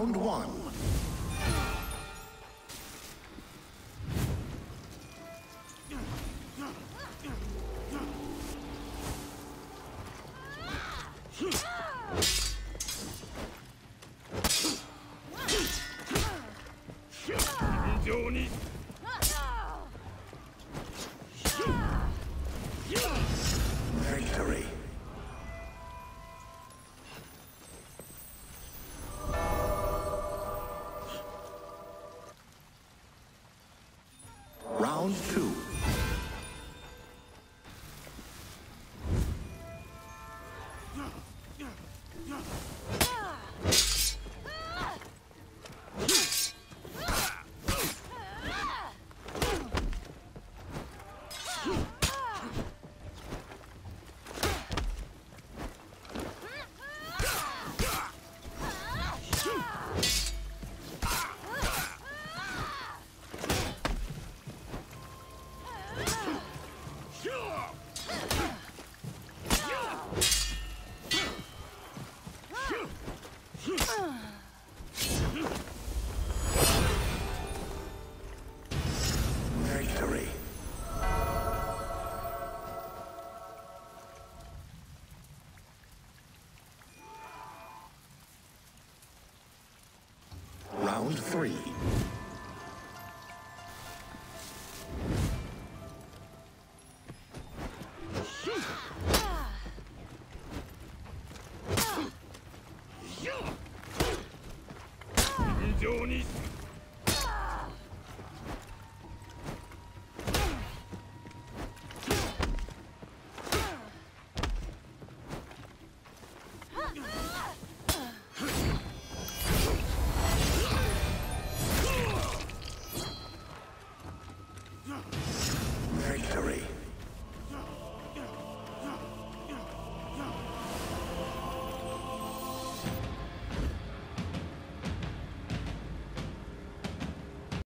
Round one. Victory. Round two. Victory. Round three. 上に。